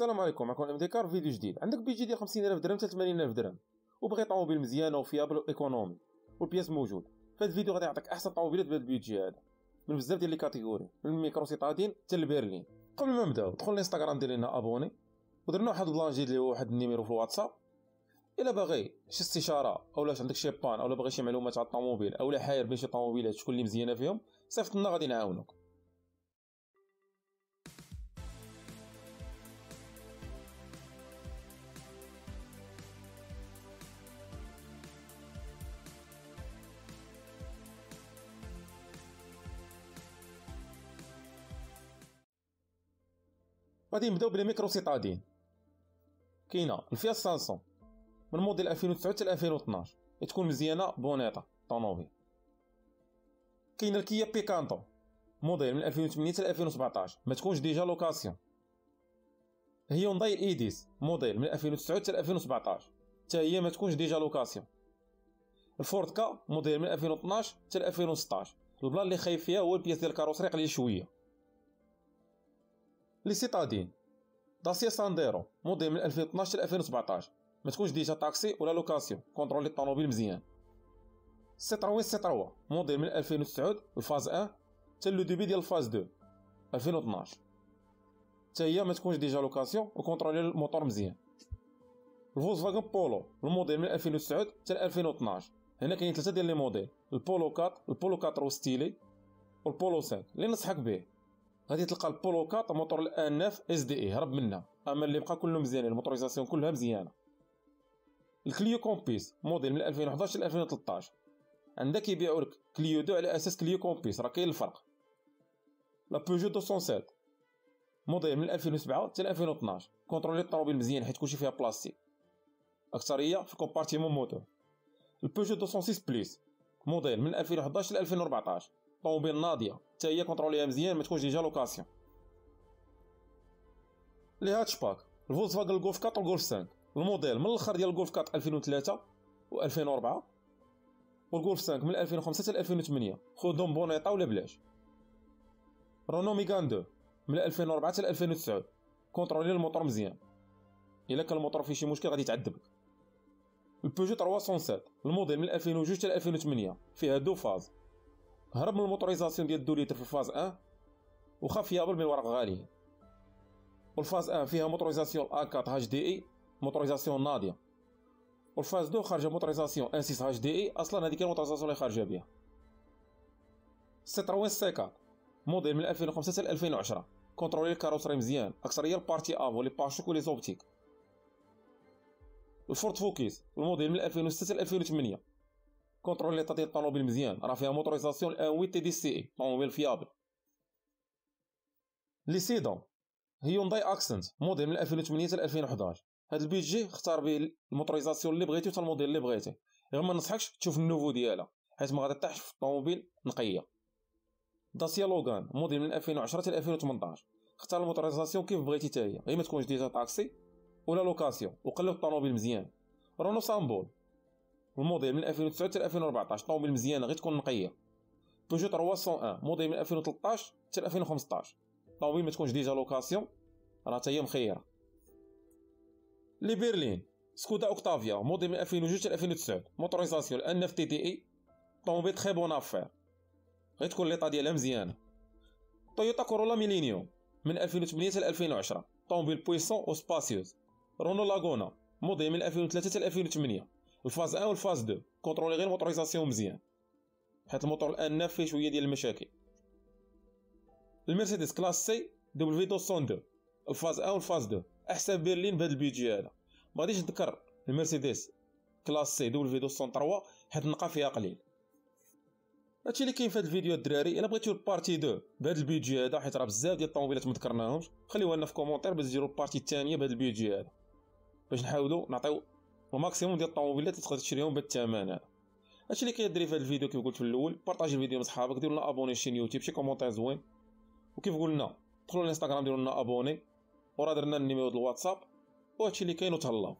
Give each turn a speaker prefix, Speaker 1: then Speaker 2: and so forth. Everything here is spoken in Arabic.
Speaker 1: السلام عليكم. معكم أم ديكار فيديو جديد. عندك بيجي ديال 50000 درهم حتى 80000 درهم. وبغي طوموبيل مزيانه و fiable و économique. وال pièces موجود. هذا الفيديو غادي نعطيك أحسن طوموبيلات بهذا البيجي هذا. من بزاف ديال les catégories من ال micro citadines حتى ال berlines قبل ما نبداو دخل الانستغرام دير لنا abonné. ودرنا واحد ال plan جديد اللي هو واحد ال numéro في الواتساب. إلا باغي شي استشارة أو لا عندك شي panne أو باغي شي معلومات على الطوموبيل أو لا حاير بين شي طوموبيلات شكون اللي مزيانة فيهم صيفط لنا غادي نعاونوك. غادي نبداو ب les micro citadines كاينة الفيات 500 من موديل 2009 حتى 2012 تكون مزيانة بونيطا طوموبيل. كاينة الكيا بيكانتو موديل من 2008 حتى 2017 ما تكونش déjà location. هيونداي i dix موديل من 2009 حتى 2017 حتى هي ما تكونش déjà location. الفورد كا موديل من 2012 حتى 2016 ال plan اللي خايف فيها هو ال pièces ديال ال carrosserie قليل شوية. les citadines داسيا سانديرو موديل من 2012 ل 2017 ما تكونش déjà طاكسي ولا location كونترولي الطوموبيل مزيان سيتروين سي 3 موديل من 2009 ال phase 1 حتى le début ديال ال phase 2 2012 حتى هي ما تكونش déjà location وكونترولي الموتور مزيان الفولكس فاغن بولو الموديل من 2009 حتى 2012 هنا كاين ثلاثة ديال les modèles البولو 4 البولو 4 ستيلي والبولو 5 اللي نصحك به غادي تلقى البولو 4 موتور ال un 9 SDI هرب منها. أما اللي بقى كله مزيان ال motorisation كلها مزيانة. ال Clio Campus موديل من 2011 ل 2013 عندك يبيعوا لك Clio 2 على أساس Clio Campus راه كاين الفرق. la Peugeot 207 موديل من 2007 حتى 2012 كونترولي الطوموبيل مزيان حيت كلشي فيها بلاستيك. اكثريه في compartiment moteur. البيجو 206 Plus موديل من 2011 ل 2014 طوموبيل ناضيه حتى هي كونتروليها مزيان ما تكونش déjà location les hatchback الفولكس فاغن الجولف 4 والجولف 5 الموديل من الآخر ديال الجولف 4 2003 و 2004 والجولف 5 من 2005 حتى 2008 خذهم بونيطا ولا بلاش رونو ميغان 2 من 2004 حتى 2009 كونترولي الموتور مزيان الا كان الموتور فيه شي مشكل غادي يتعذبك البيجو 307 الموديل من 2002 حتى 2008 فيها deux phases هرب من ال motorisation ديال deux litres في ال phase 1 وخا fiable من ورق غالي. وال phase 1 فيها motorisation un 4 HDi motorisation ناضية. وال phase 2 خارجه motorisation un 6 HDi أصلا هذيك ال motorisation اللي خارجة بها سيتروين C4 موديل من 2005 حتى 2010 كونترولي ال carrosserie مزيان. أكثرية ال partie avant les pare-chocs و les optiques. الفورد فوكس الموديل من 2006 حتى 2008 كونترول l'état ديال الطوموبيل مزيان. راه فيها motorisation un 8 TDCi طوموبيل fiable. les sedans هيونداي اكسنت موديل من 2008 حتى 2011 هاد البيجي اختار به ال motorisation اللي بغيتي حتى الموديل اللي بغيتي. غير ما نصحكش تشوف ال nouveau ديالها حيت ما غادي طيحش في الطوموبيل نقية. داسيا لوغان موديل من 2010 حتى 2018 اختار ال motorisation كيف بغيتي حتى هي. غير ما تكونش déjà طاكسي ولا location وقلب الطوموبيل مزيان. رونو Symbol. الموديل من 2009 حتى 2014 طوموبيل مزيانه غير تكون نقيه بيجو 301 موديل من 2013 حتى 2015 طوموبيل ما تكونش déjà location راه حتى هي مخيرة. les berlines سكودا أوكتافيا موديل من 2002 حتى 2009 motorisation un neuf TDI طوموبيل très bonne affaire غير تكون l'état ديالها مزيانة. تويوتا كورولا ميلينيوم من 2008 حتى 2010 طوموبيل puissante و spacieuse رونو لاغونا موديل من 2003 حتى 2008 ال phase 1 وال phase 2 كونترولي غير ال motorisation مزيان حيت الموتور الان فيه شوية ديال المشاكل المرسيدس Classe C W 202 ال phase 1 وال phase 2 احسن berline بهذا البيجي هذا ما غاديش نذكر المرسيدس Classe C W 203 حيت النقا فيها قليل هادشي اللي كاين في هذا الفيديو الدراري الا بغيتو ال partie 2 بهذا ال budget هذا حيت راه بزاف ديال الطوموبيلات ما ذكرناهمش خليوها لنا في commentaire باش ديروا ال partie الثانية بهذا ال budget هذا باش نحاولوا نعطيو و maximum ديال الطوموبيلات اللي تقدر تشريهم بالثمن. هادشي اللي كيدري في هذا الفيديو كيف قلت في الأول بارطاجي الفيديو مع صحابك ديروا لنا abonner chaîne YouTube شي commentaire زوين. وكيف قلنا دخلوا الانستغرام ديروا لنا abonner وراه درنا النيميرو ديال الواتساب وهادشي اللي كاين وتهلاو.